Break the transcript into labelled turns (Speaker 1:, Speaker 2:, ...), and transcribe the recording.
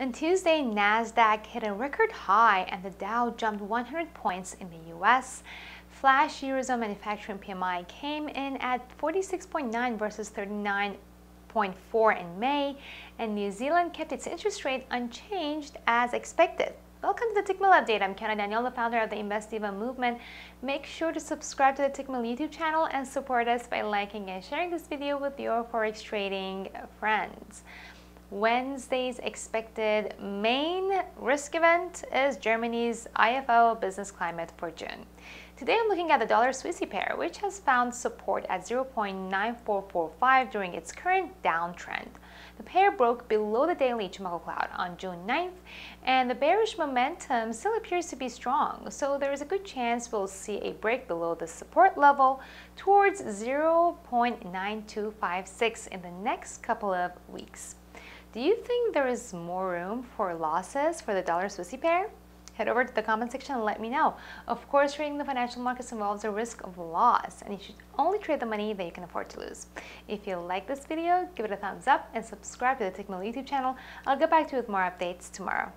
Speaker 1: On Tuesday, NASDAQ hit a record high and the Dow jumped 100 points in the US. Flash Eurozone manufacturing PMI came in at 46.9 versus 39.4 in May, and New Zealand kept its interest rate unchanged as expected. Welcome to the Tickmill Update. I'm Kiana Danial, the founder of the Invest Diva movement. Make sure to subscribe to the Tickmill YouTube channel and support us by liking and sharing this video with your forex trading friends. Wednesday's expected main risk event is Germany's IFO business climate for June. Today I'm looking at the dollar Swissy pair, which has found support at 0.9445 during its current downtrend. The pair broke below the daily Ichimoku cloud on June 9th, and the bearish momentum still appears to be strong, so there is a good chance we'll see a break below the support level towards 0.9256 in the next couple of weeks. Do you think there is more room for losses for the dollar Swissy pair? Head over to the comment section and let me know. Of course, trading the financial markets involves a risk of loss, and you should only trade the money that you can afford to lose. If you like this video, give it a thumbs up and subscribe to the Tickmill YouTube channel. I'll get back to you with more updates tomorrow.